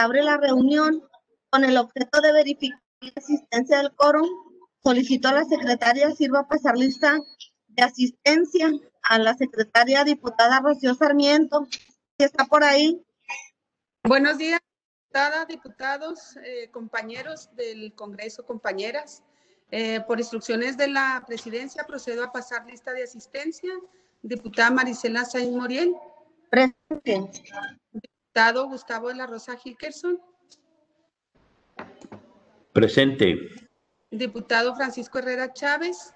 abre la reunión con el objeto de verificar la asistencia del quórum. Solicito a la secretaria sirva pasar lista de asistencia a la secretaria diputada Rocío Sarmiento, que está por ahí. Buenos días, diputada, diputados, eh, compañeros del Congreso, compañeras. Eh, por instrucciones de la presidencia, procedo a pasar lista de asistencia. Diputada Marisela Sainz Moriel. Presente. Diputado Gustavo de la Rosa Hickerson. Presente. Diputado Francisco Herrera Chávez.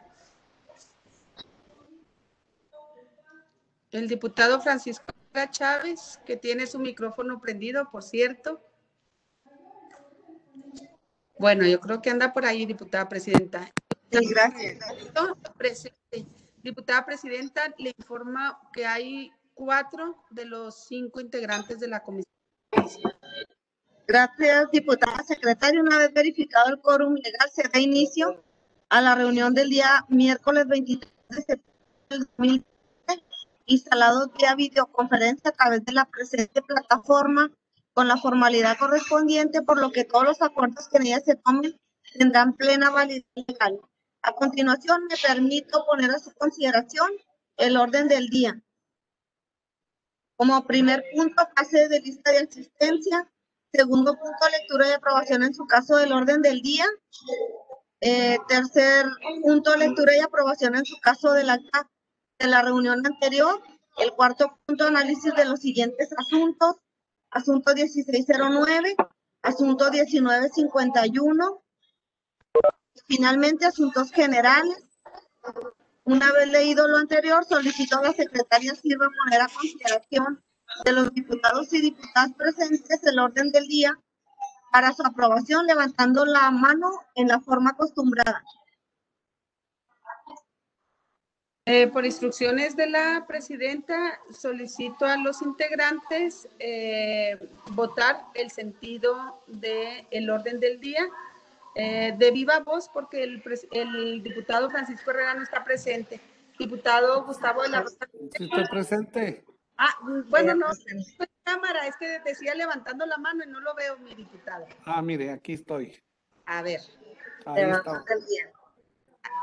El diputado Francisco Herrera Chávez, que tiene su micrófono prendido, por cierto. Bueno, yo creo que anda por ahí, diputada presidenta. Sí, gracias. Presente. Diputada presidenta, le informa que hay cuatro de los cinco integrantes de la comisión. Gracias, diputada secretaria. Una vez verificado el quórum legal, se da inicio a la reunión del día miércoles 23 de septiembre del 2020, instalado vía videoconferencia a través de la presente plataforma con la formalidad correspondiente, por lo que todos los acuerdos que en ella se tomen tendrán plena validez legal. A continuación, me permito poner a su consideración el orden del día. Como primer punto, fase de lista de asistencia. Segundo punto, lectura y aprobación en su caso del orden del día. Eh, tercer punto, lectura y aprobación en su caso del acta de la reunión anterior. El cuarto punto, análisis de los siguientes asuntos. Asunto 1609, asunto 1951. Finalmente, asuntos generales. Una vez leído lo anterior, solicito a la secretaria sirva poner a consideración de los diputados y diputadas presentes el orden del día para su aprobación, levantando la mano en la forma acostumbrada. Eh, por instrucciones de la presidenta, solicito a los integrantes eh, votar el sentido del orden del día eh, de viva voz porque el, el, diputado Francisco Herrera no está presente. Diputado Gustavo de la Rosa. Sí, estoy presente. Ah, bueno, no, no cámara, es que decía levantando la mano y no lo veo, mi diputado. Ah, mire, aquí estoy. A ver. Ahí está.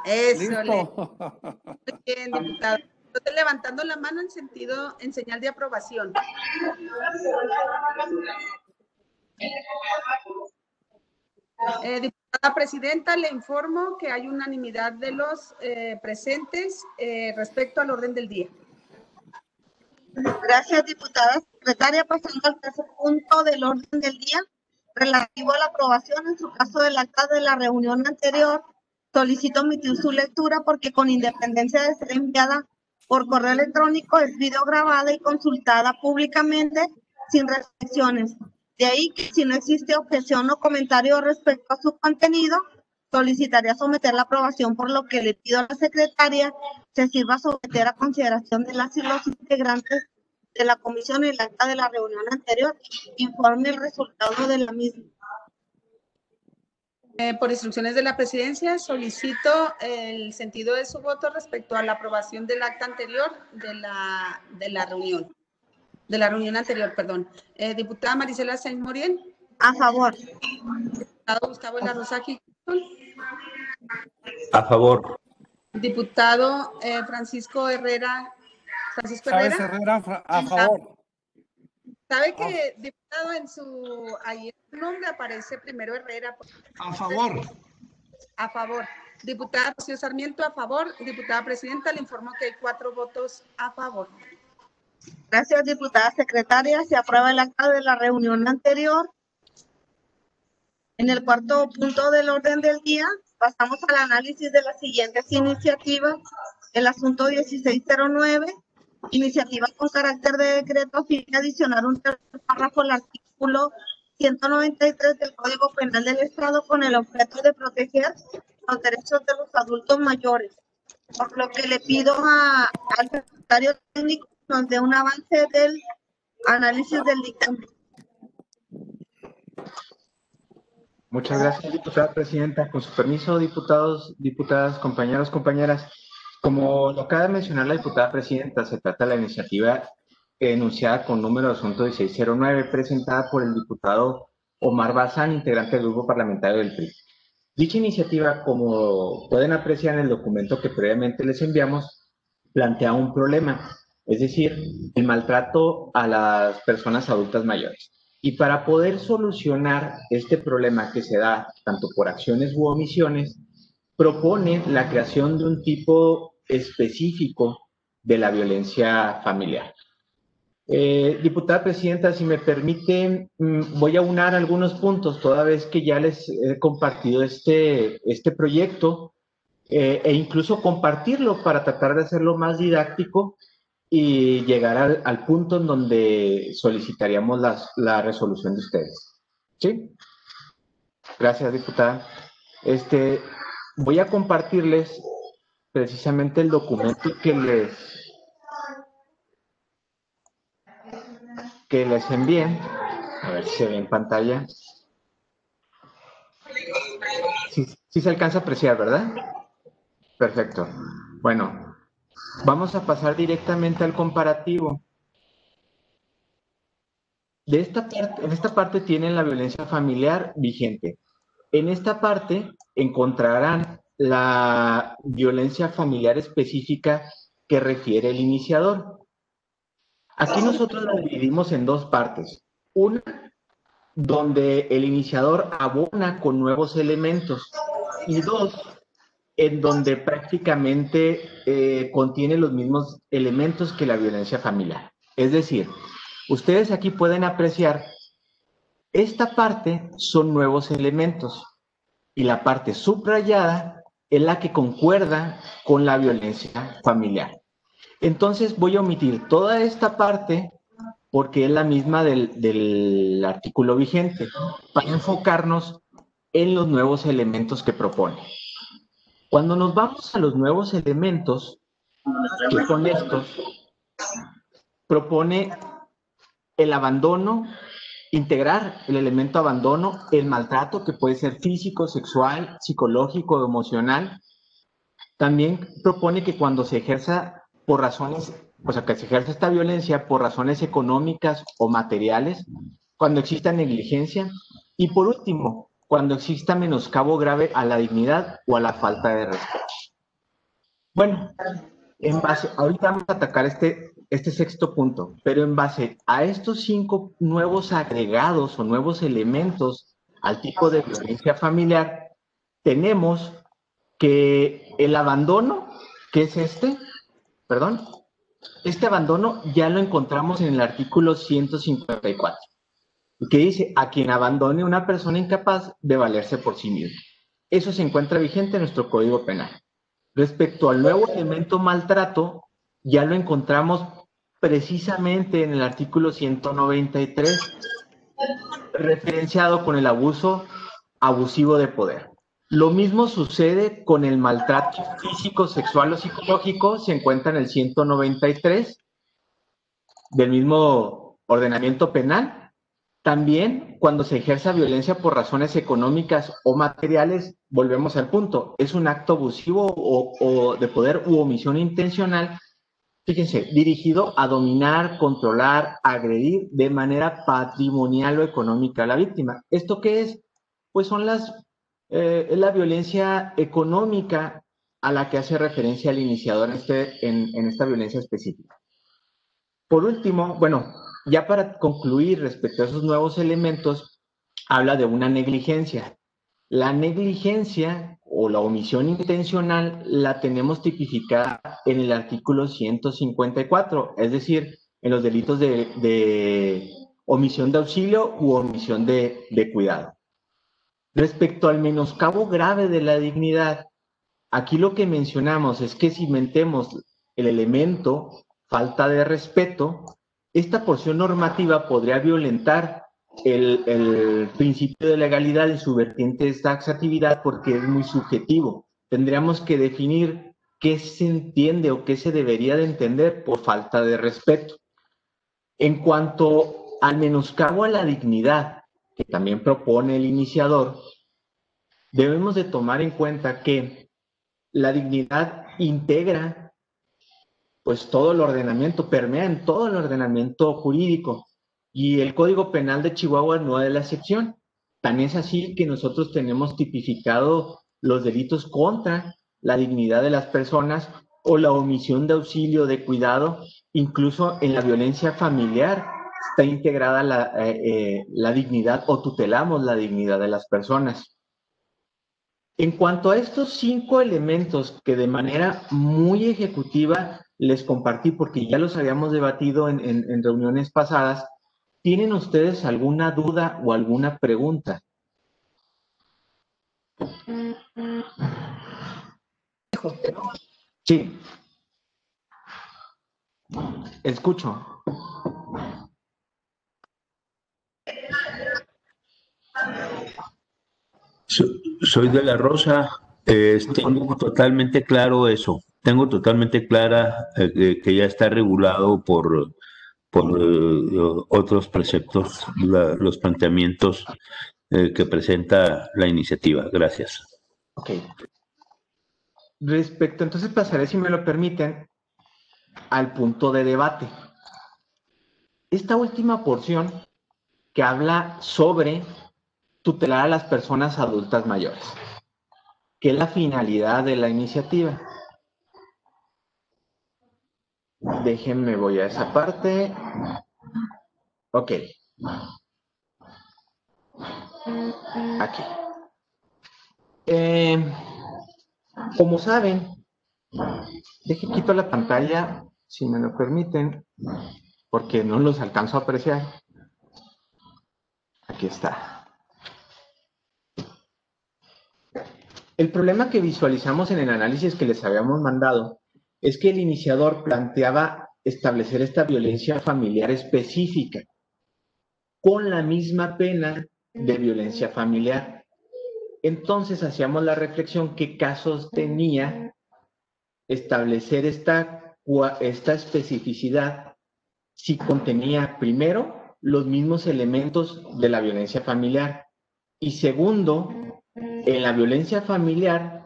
Eso. Listo. Muy bien, diputado. Estoy levantando la mano en sentido, en señal de aprobación. Eh, diputada presidenta, le informo que hay unanimidad de los eh, presentes eh, respecto al orden del día. Gracias, diputada secretaria. Pasando al tercer punto del orden del día, relativo a la aprobación en su caso del acta de la reunión anterior, solicito omitir su lectura porque con independencia de ser enviada por correo electrónico es videograbada y consultada públicamente sin restricciones. De ahí que si no existe objeción o comentario respecto a su contenido, solicitaría someter la aprobación, por lo que le pido a la secretaria se sirva a someter a consideración de las y los integrantes de la comisión el acta de la reunión anterior, informe el resultado de la misma. Eh, por instrucciones de la presidencia, solicito el sentido de su voto respecto a la aprobación del acta anterior de la, de la reunión, de la reunión anterior, perdón. Eh, diputada Marisela Sainz Moriel. A favor. Diputado Gustavo de la Rosa A favor. Diputado eh, Francisco Herrera. Francisco Herrera. A favor. ¿Sabe que diputado en su, ahí en su nombre aparece primero Herrera? A favor. A favor. Diputada Rocío Sarmiento, a favor. Diputada Presidenta, le informo que hay cuatro votos a favor. Gracias, diputada secretaria. Se aprueba el acta de la reunión anterior. En el cuarto punto del orden del día, pasamos al análisis de las siguientes iniciativas. El asunto 1609, iniciativa con carácter de decreto a fin de adicionar un párrafo al artículo 193 del Código Penal del Estado con el objeto de proteger los derechos de los adultos mayores. Por lo que le pido a- al secretario técnico dé un avance del análisis del dictamen. Muchas gracias, diputada presidenta. Con su permiso, diputados, diputadas, compañeros, compañeras. Como lo acaba de mencionar la diputada presidenta, se trata de la iniciativa enunciada con número de asunto 1609, presentada por el diputado Omar Bazán, integrante del grupo parlamentario del PRI. Dicha iniciativa, como pueden apreciar en el documento que previamente les enviamos, plantea un problema, es decir, el maltrato a las personas adultas mayores. Y para poder solucionar este problema que se da tanto por acciones u omisiones, propone la creación de un tipo específico de la violencia familiar. Eh, diputada presidenta, si me permite, mm, voy a unar algunos puntos, toda vez que ya les he compartido este, este proyecto eh, e incluso compartirlo para tratar de hacerlo más didáctico y llegar al, punto en donde solicitaríamos la resolución de ustedes. ¿Sí? Gracias, diputada. Este, voy a compartirles precisamente el documento que les que les. A ver si se ve en pantalla. Sí, sí se alcanza a apreciar, ¿verdad? Perfecto. Bueno, vamos a pasar directamente al comparativo. De esta parte, en esta parte tienen la violencia familiar vigente. En esta parte encontrarán la violencia familiar específica que refiere el iniciador. Aquí nosotros lo dividimos en dos partes. Una, donde el iniciador abona con nuevos elementos. Y dos, en donde prácticamente eh, contiene los mismos elementos que la violencia familiar. Es decir, ustedes aquí pueden apreciar, esta parte son nuevos elementos y la parte subrayada es la que concuerda con la violencia familiar. Entonces voy a omitir toda esta parte porque es la misma del, artículo vigente, para enfocarnos en los nuevos elementos que propone. Cuando nos vamos a los nuevos elementos, que son estos, propone el abandono, integrar el elemento abandono, el maltrato, que puede ser físico, sexual, psicológico, emocional. También propone que cuando se ejerza por razones, o sea, que se ejerce esta violencia por razones económicas o materiales, cuando exista negligencia y por último, cuando exista menoscabo grave a la dignidad o a la falta de respeto. Bueno, en base, ahorita vamos a atacar este, este sexto punto, pero en base a estos cinco nuevos agregados o nuevos elementos al tipo de violencia familiar, tenemos que el abandono, que es este, perdón, este abandono ya lo encontramos en el artículo 154, que dice, a quien abandone una persona incapaz de valerse por sí mismo. Eso se encuentra vigente en nuestro Código Penal. Respecto al nuevo elemento maltrato, ya lo encontramos precisamente en el artículo 193, referenciado con el abuso abusivo de poder. Lo mismo sucede con el maltrato físico, sexual o psicológico, se encuentra en el 193 del mismo ordenamiento penal. También cuando se ejerza violencia por razones económicas o materiales, volvemos al punto, es un acto abusivo o, de poder u omisión intencional, fíjense, dirigido a dominar, controlar, agredir de manera patrimonial o económica a la víctima. ¿Esto qué es? Pues son las eh, es la violencia económica a la que hace referencia el iniciador en, este, en, esta violencia específica. Por último, bueno, ya para concluir respecto a esos nuevos elementos, habla de una negligencia. La negligencia o la omisión intencional la tenemos tipificada en el artículo 154, es decir, en los delitos de, omisión de auxilio u omisión de cuidado. Respecto al menoscabo grave de la dignidad, aquí lo que mencionamos es que si mentemos el elemento falta de respeto, esta porción normativa podría violentar el, principio de legalidad y su vertiente de taxatividad porque es muy subjetivo. Tendríamos que definir qué se entiende o qué se debería de entender por falta de respeto. En cuanto al menoscabo a la dignidad, que también propone el iniciador, debemos de tomar en cuenta que la dignidad integra pues todo el ordenamiento, permea en todo el ordenamiento jurídico y el Código Penal de Chihuahua no es la excepción. Tan es así que nosotros tenemos tipificado los delitos contra la dignidad de las personas o la omisión de auxilio, de cuidado, incluso en la violencia familiar está integrada la, eh, eh, la dignidad o tutelamos la dignidad de las personas. En cuanto a estos cinco elementos que de manera muy ejecutiva les compartí, porque ya los habíamos debatido en, en reuniones pasadas, ¿tienen ustedes alguna duda o alguna pregunta? Sí. Escucho. Soy de la Rosa. Tengo totalmente claro eso. Tengo totalmente clara eh, que ya está regulado por, por eh, otros preceptos, los planteamientos que presenta la iniciativa. Gracias. Ok. Respecto, entonces pasaré, si me lo permiten, al punto de debate. Esta última porción que habla sobre tutelar a las personas adultas mayores, que es la finalidad de la iniciativa. Déjenme, voy a esa parte. Ok. Aquí. Eh, como saben, deje quito la pantalla, si me lo permiten, porque no los alcanzo a apreciar. Aquí está. El problema que visualizamos en el análisis que les habíamos mandado es que el iniciador planteaba establecer esta violencia familiar específica con la misma pena de violencia familiar. Entonces hacíamos la reflexión qué casos tenía establecer esta, esta especificidad si contenía primero los mismos elementos de la violencia familiar y segundo en la violencia familiar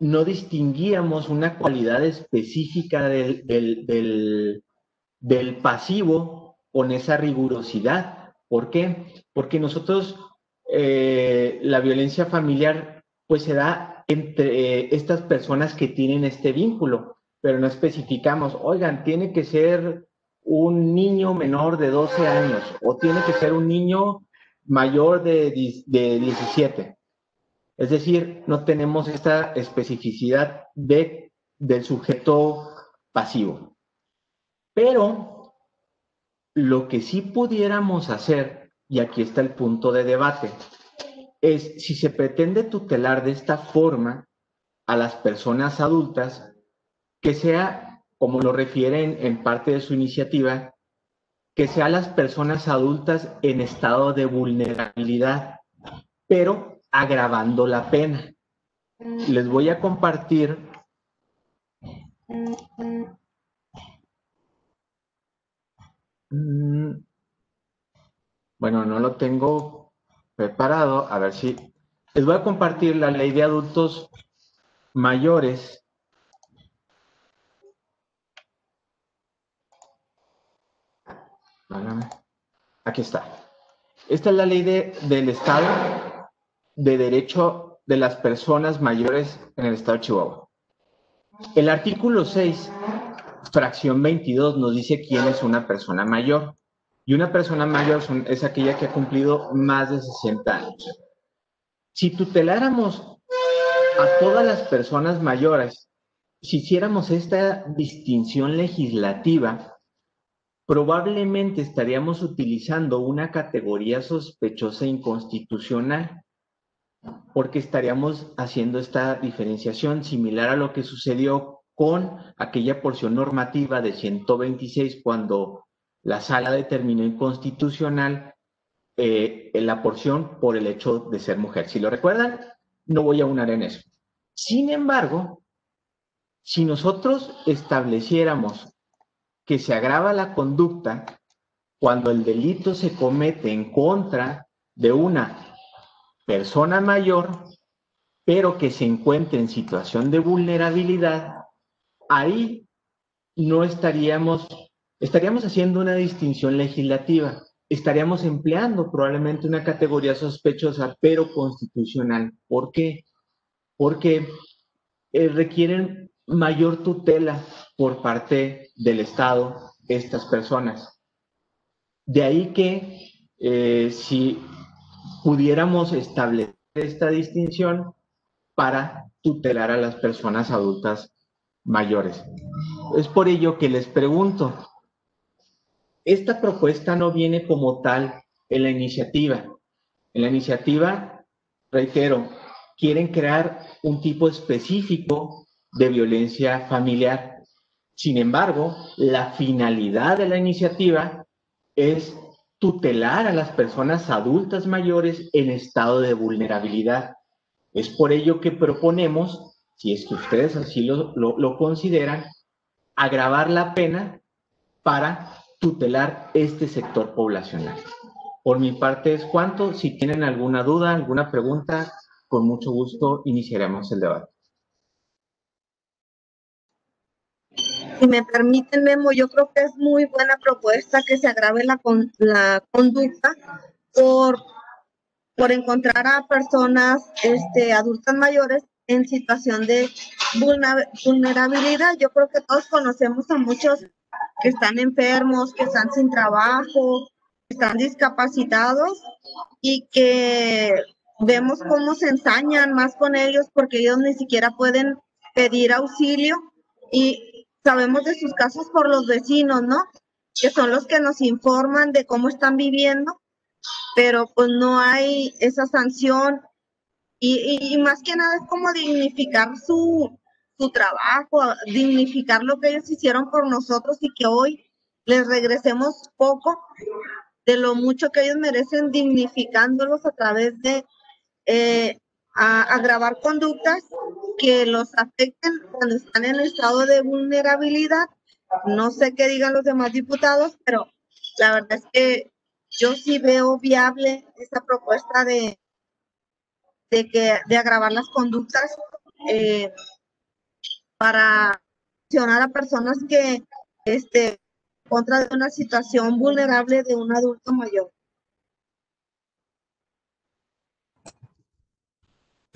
no distinguíamos una cualidad específica del, del, pasivo con esa rigurosidad. ¿Por qué? Porque nosotros, eh, la violencia familiar, pues se da entre eh, estas personas que tienen este vínculo, pero no especificamos, oigan, tiene que ser un niño menor de 12 años o tiene que ser un niño mayor de, de 17. Es decir, no tenemos esta especificidad de, del sujeto pasivo. Pero lo que sí pudiéramos hacer, y aquí está el punto de debate, es si se pretende tutelar de esta forma a las personas adultas, que sea, como lo refieren en parte de su iniciativa, que sea las personas adultas en estado de vulnerabilidad, pero agravando la pena. Les voy a compartir mm, bueno, no lo tengo preparado. A ver si les voy a compartir la ley de adultos mayores. Aquí está. Esta es la ley de, del Estado de derecho de las personas mayores en el estado de Chihuahua. El artículo 6, fracción 22, nos dice quién es una persona mayor. Y una persona mayor es aquella que ha cumplido más de 60 años. Si tuteláramos a todas las personas mayores, si hiciéramos esta distinción legislativa, probablemente estaríamos utilizando una categoría sospechosa inconstitucional porque estaríamos haciendo esta diferenciación similar a lo que sucedió con aquella porción normativa de 126 cuando la sala determinó inconstitucional eh, la porción por el hecho de ser mujer. Si lo recuerdan, no voy a unar en eso. Sin embargo, si nosotros estableciéramos que se agrava la conducta cuando el delito se comete en contra de una persona mayor, pero que se encuentre en situación de vulnerabilidad, ahí no estaríamos, estaríamos haciendo una distinción legislativa. estaríamos empleando probablemente una categoría sospechosa, pero constitucional. ¿Por qué? Porque eh, requieren mayor tutela por parte del Estado estas personas. De ahí que eh, si pudiéramos establecer esta distinción para tutelar a las personas adultas mayores. Es por ello que les pregunto, esta propuesta no viene como tal en la iniciativa. En la iniciativa, reitero, quieren crear un tipo específico de violencia familiar. Sin embargo, la finalidad de la iniciativa es tutelar a las personas adultas mayores en estado de vulnerabilidad. Es por ello que proponemos, si es que ustedes así lo, consideran, agravar la pena para tutelar este sector poblacional. Por mi parte es cuanto. Si tienen alguna duda, alguna pregunta, con mucho gusto iniciaremos el debate. Si me permiten, Memo, yo creo que es muy buena propuesta que se agrave la, la conducta por, por encontrar a personas este, adultas mayores en situación de vulnerabilidad. Yo creo que todos conocemos a muchos que están enfermos, que están sin trabajo, que están discapacitados y que vemos cómo se ensañan más con ellos porque ellos ni siquiera pueden pedir auxilio y sabemos de sus casos por los vecinos, ¿no? Que son los que nos informan de cómo están viviendo, pero pues no hay esa sanción y, más que nada es como dignificar su, su trabajo, dignificar lo que ellos hicieron por nosotros y que hoy les regresemos poco de lo mucho que ellos merecen dignificándolos a través de eh, agravar conductas que los afecten cuando están en estado de vulnerabilidad. No sé qué digan los demás diputados, pero la verdad es que yo sí veo viable esta propuesta de, de, que, de agravar las conductas eh, para accionar a personas que este, contra de una situación vulnerable de un adulto mayor.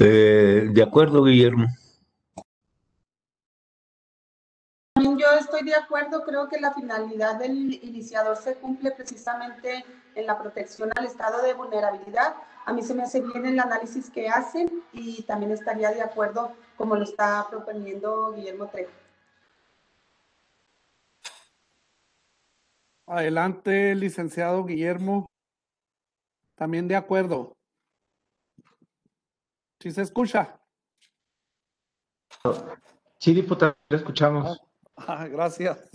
Eh, de acuerdo, Guillermo. Yo estoy de acuerdo, creo que la finalidad del iniciador se cumple precisamente en la protección al estado de vulnerabilidad. A mí se me hace bien el análisis que hacen y también estaría de acuerdo como lo está proponiendo Guillermo Trejo. Adelante, licenciado Guillermo. También de acuerdo. ¿Sí se escucha? Sí, diputado, le escuchamos. Ah, gracias.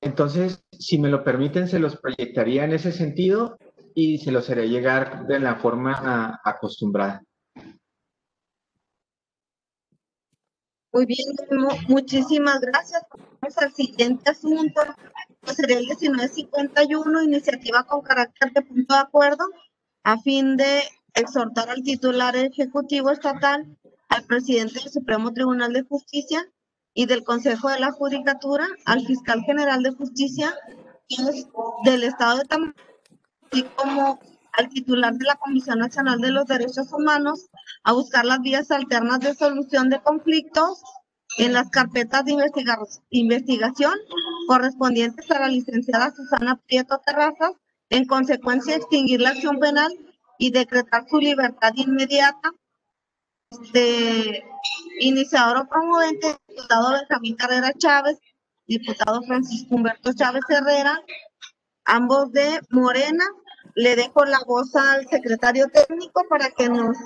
Entonces, si me lo permiten, se los proyectaría en ese sentido y se los haré llegar de la forma acostumbrada. Muy bien, muchísimas gracias. Vamos al siguiente asunto. Sería el 1951, iniciativa con carácter de punto de acuerdo, a fin de exhortar al titular ejecutivo estatal, al presidente del Supremo Tribunal de Justicia y del Consejo de la Judicatura, al fiscal general de justicia del Estado de Tamaulipas, así como al titular de la Comisión Nacional de los Derechos Humanos a buscar las vías alternas de solución de conflictos en las carpetas de investigación correspondientes a la licenciada Susana Prieto Terrazas, en consecuencia extinguir la acción penal y decretar su libertad inmediata. Este, iniciador o promovente, diputado Benjamín Carrera Chávez, diputado Francisco Humberto Chávez Herrera, ambos de Morena, le dejo la voz al secretario técnico para que nos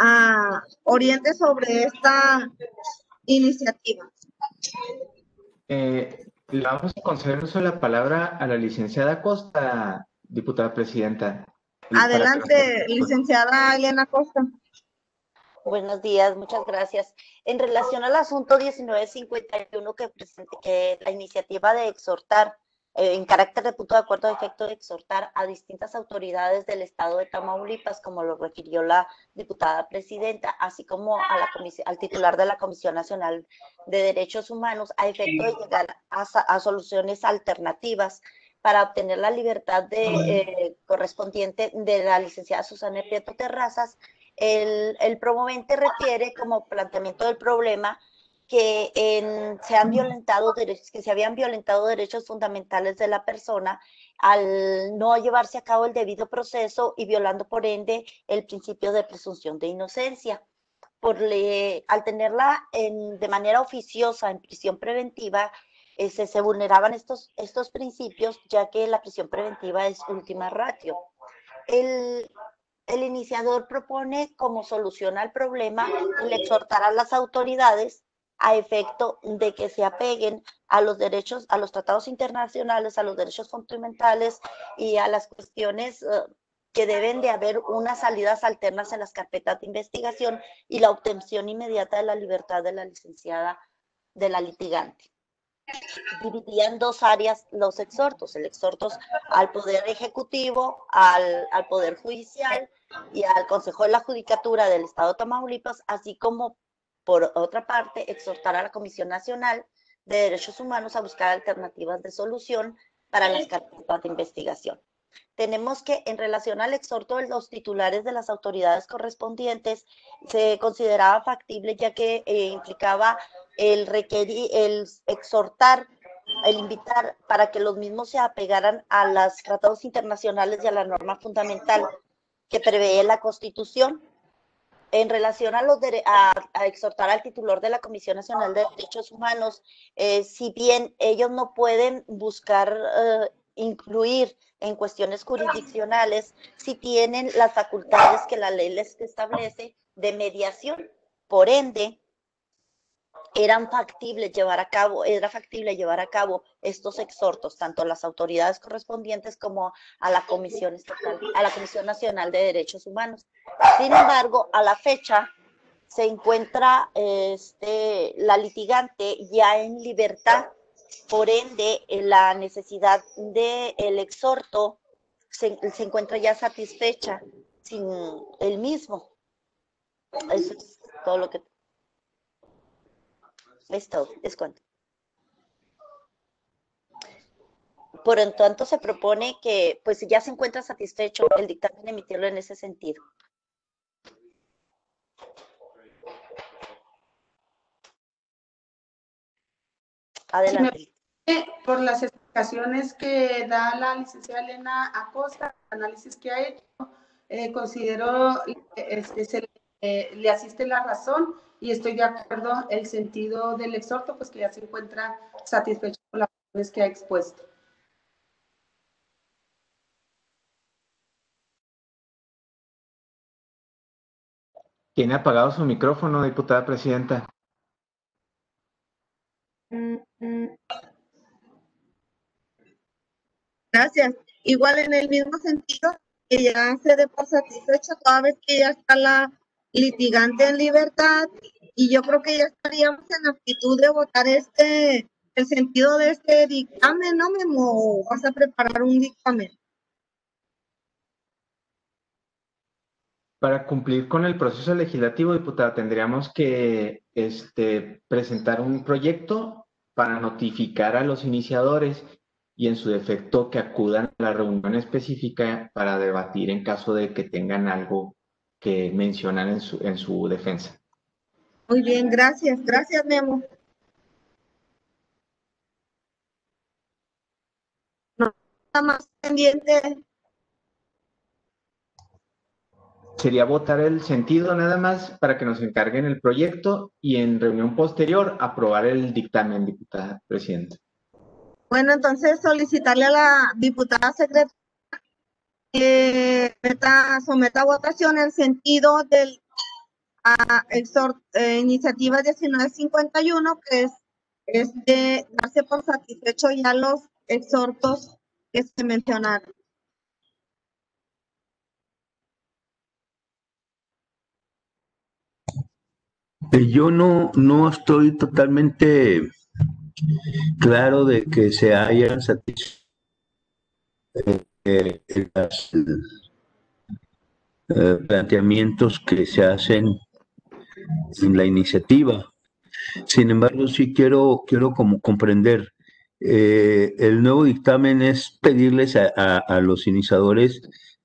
ah, oriente sobre esta iniciativa. Eh, le vamos a conceder uso de la palabra a la licenciada Costa, diputada presidenta. Adelante, licenciada Elena Costa. Buenos días, muchas gracias. En relación al asunto 1951 que, que la iniciativa de exhortar en carácter de punto de acuerdo de efecto de exhortar a distintas autoridades del estado de Tamaulipas, como lo refirió la diputada presidenta, así como a la al titular de la Comisión Nacional de Derechos Humanos, a efecto de llegar a, soluciones alternativas para obtener la libertad de, eh, correspondiente de la licenciada Susana Prieto Terrazas. El, el promovente refiere como planteamiento del problema que se han violentado derechos, que se habían violentado derechos fundamentales de la persona al no llevarse a cabo el debido proceso y violando por ende el principio de presunción de inocencia. Por al tenerla en, de manera oficiosa en prisión preventiva, eh, se, vulneraban estos, estos principios, ya que la prisión preventiva es última ratio. El, el iniciador propone como solución al problema el exhortar a las autoridades a efecto de que se apeguen a los derechos, a los tratados internacionales, a los derechos fundamentales y a las cuestiones eh, que deben de haber unas salidas alternas en las carpetas de investigación y la obtención inmediata de la libertad de la licenciada de la litigante. Dividía en dos áreas los exhortos, el exhortos al Poder Ejecutivo, al, al Poder Judicial y al Consejo de la Judicatura del Estado de Tamaulipas, así como por otra parte, exhortar a la Comisión Nacional de Derechos Humanos a buscar alternativas de solución para las carpetas de investigación. Tenemos que, en relación al exhorto de los titulares de las autoridades correspondientes, se consideraba factible ya que eh, implicaba el requerir, el exhortar, el invitar para que los mismos se apegaran a los tratados internacionales y a la norma fundamental que prevé la Constitución en relación a, los a, exhortar al titular de la Comisión Nacional de Derechos Humanos, eh, si bien ellos no pueden buscar eh, incluir en cuestiones jurisdiccionales, si tienen las facultades que la ley les establece de mediación. Por ende, eran factibles llevar a cabo, era factible llevar a cabo estos exhortos, tanto a las autoridades correspondientes como a la Comisión Estatal, a la Comisión Nacional de Derechos Humanos. Sin embargo, a la fecha se encuentra este, la litigante ya en libertad, por ende, la necesidad del el exhorto se, se encuentra ya satisfecha sin el mismo. Eso es todo lo que es todo. Por en tanto, se propone que, pues, si ya se encuentra satisfecho el dictamen, emitirlo en ese sentido. Adelante. por las explicaciones que da la licenciada Elena Acosta, el análisis que ha hecho, eh, considero este, se, eh, le asiste la razón y estoy de acuerdo el sentido del exhorto, pues que ya se encuentra satisfecho con las razones que ha expuesto. ¿Tiene apagado su micrófono, diputada presidenta? Gracias. Igual en el mismo sentido, que ya se dé por satisfecho toda vez que ya está la litigante en libertad y yo creo que ya estaríamos en actitud de votar este, el sentido de este dictamen, ¿no, Memo? ¿Vas a preparar un dictamen? Para cumplir con el proceso legislativo, diputada, tendríamos que este, presentar un proyecto para notificar a los iniciadores y en su defecto que acudan a la reunión específica para debatir en caso de que tengan algo que mencionan en su, en su defensa. Muy bien, gracias. Gracias, Memo. No, nada más pendiente. Sería votar el sentido nada más para que nos encarguen el proyecto y en reunión posterior aprobar el dictamen, diputada presidenta. Bueno, entonces solicitarle a la diputada secretaria que someta a votación el sentido del a eh, iniciativa 1951, que es, es de darse por satisfecho ya los exhortos que se mencionaron. Eh, yo no, no estoy totalmente claro de que se hayan satisfecho eh, los planteamientos que se hacen en la iniciativa. Sin embargo, sí quiero, quiero como comprender, el nuevo dictamen es pedirles a, los iniciadores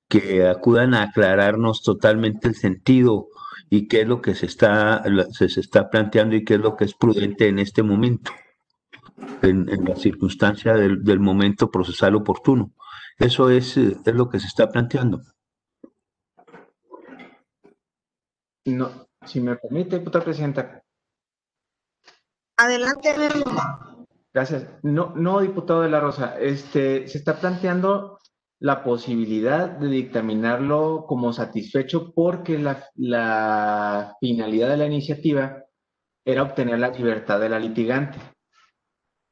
que acudan a aclararnos totalmente el sentido y qué es lo que se está, se, está planteando y qué es lo que es prudente en este momento, en, la circunstancia del, momento procesal oportuno. Eso es, es lo que se está planteando. No, si me permite, diputada presidenta. Adelante. Gracias. No, no, diputado de la Rosa, este, se está planteando la posibilidad de dictaminarlo como satisfecho porque la, finalidad de la iniciativa era obtener la libertad de la litigante.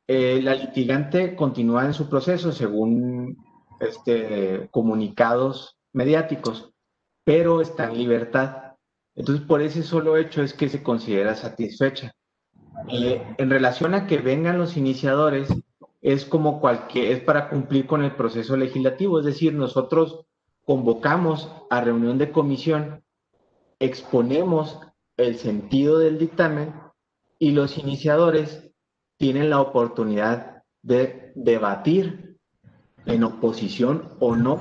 Eh, la litigante continúa en su proceso según este, comunicados mediáticos, pero está en libertad. Entonces, por ese solo hecho es que se considera satisfecha. Eh, en relación a que vengan los iniciadores, es como cualquier, es para cumplir con el proceso legislativo, es decir, nosotros convocamos a reunión de comisión, exponemos el sentido del dictamen y los iniciadores tienen la oportunidad de debatir en oposición o no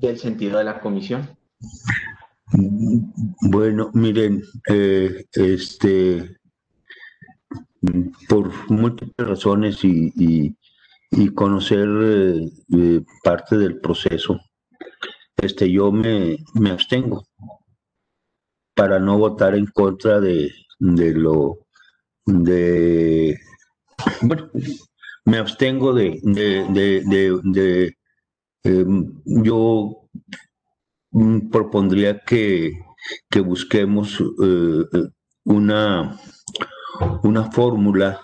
del sentido de la comisión. Bueno, miren, eh, este, por múltiples razones y, y conocer eh, eh, parte del proceso, este, yo me, me, abstengo para no votar en contra de, de lo de bueno me abstengo de, de, de em, yo propondría que, que busquemos eh, una, una fórmula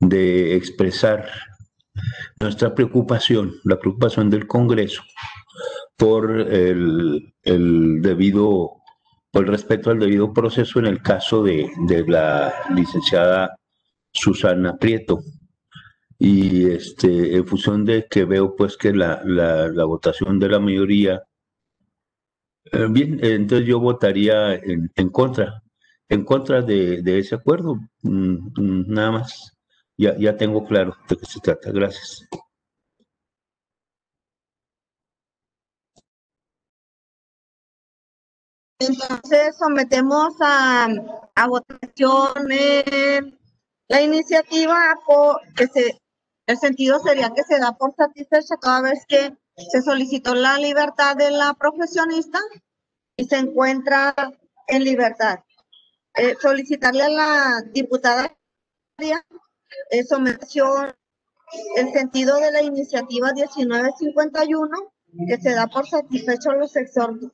de expresar nuestra preocupación, la preocupación del Congreso por el, debido, por el respeto al debido proceso en el caso de, la licenciada Susana Prieto. Y este, en función de que veo pues que la, votación de la mayoría, eh, bien, entonces yo votaría en, contra, en contra de, ese acuerdo, mm, mm, nada más ya, ya tengo claro de qué se trata. Gracias. Entonces sometemos a, votación la iniciativa que se, el sentido sería que se da por satisfecha cada vez que se solicitó la libertad de la profesionista y se encuentra en libertad. Eh, solicitarle a la diputada sometió el sentido de la iniciativa 1951 que se da por satisfecho los exhortos.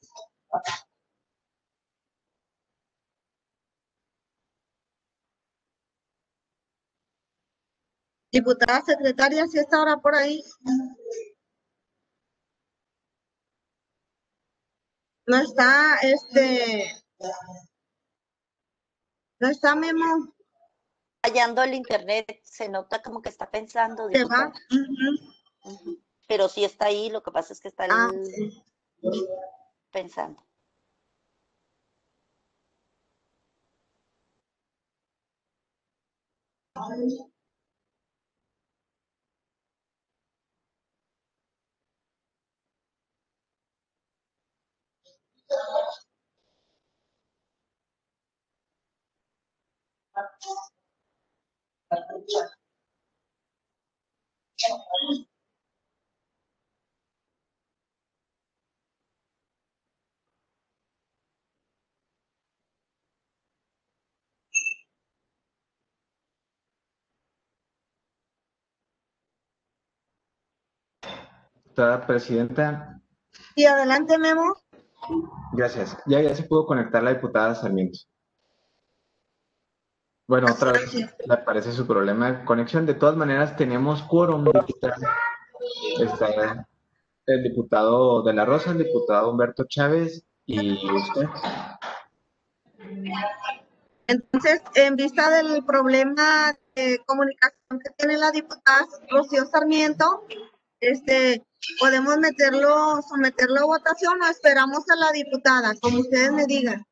Diputada secretaria, si está ahora por ahí. No está, este, no está Memo fallando el internet, se nota como que está pensando. Pero sí está ahí, lo que pasa es que está ah, pensando. Presidenta. Y adelante, Memo. Gracias. Ya, ya se pudo conectar la diputada Sarmiento. Bueno, otra vez le aparece su problema de conexión. De todas maneras, tenemos quórum. Está el diputado de la Rosa, el diputado Humberto Chávez y usted. Entonces, en vista del problema de comunicación que tiene la diputada Rocío Sarmiento, este, podemos meterlo, someterlo a votación o esperamos a la diputada, como ustedes me digan.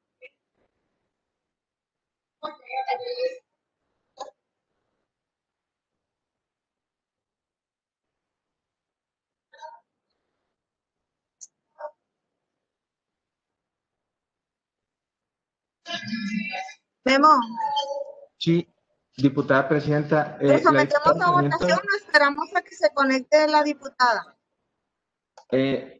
Memo, Sí, diputada presidenta. eh, ¿lo la sometemos a votación o esperamos a que se conecte la diputada? Eh,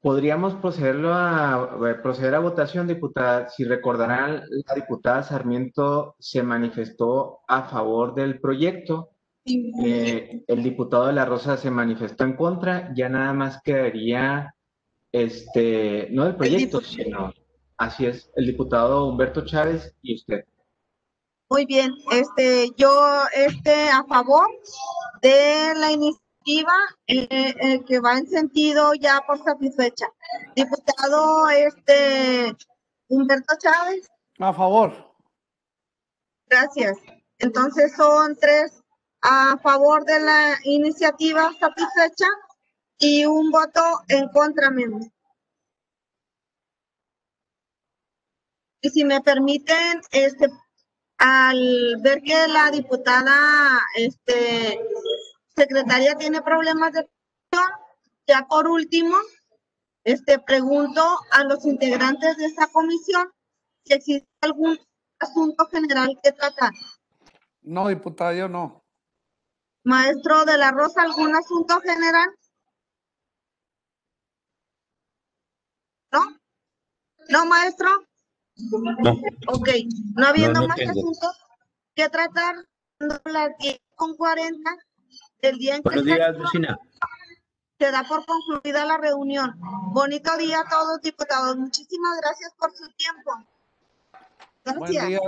Podríamos procederlo a, proceder a votación, diputada. Si recordarán, la diputada Sarmiento se manifestó a favor del proyecto. Eh, el diputado de la Rosa se manifestó en contra. Ya nada más quedaría, este, no del proyecto, sino, así es, el diputado Humberto Chávez y usted. Muy bien, este, yo, este, a favor de la iniciativa eh, eh, que va en sentido ya por satisfecha. Diputado, este, Humberto Chávez, A favor. gracias. Entonces son tres a favor de la iniciativa satisfecha y un voto en contra, Memo. Y si me permiten, este, al ver que la diputada, este, secretaria tiene problemas de conexión, ya por último, este, pregunto a los integrantes de esta comisión si existe algún asunto general que tratar. No, diputada, yo no. Maestro de la Rosa, ¿algún asunto general? ¿No? ¿No, maestro? No. Ok, no habiendo no más tengo. asuntos que tratar, las 10 con 40 del día en que Buenos días, vecina. se da por concluida la reunión. Bonito día a todos, diputados. Muchísimas gracias por su tiempo. Buen Gracias.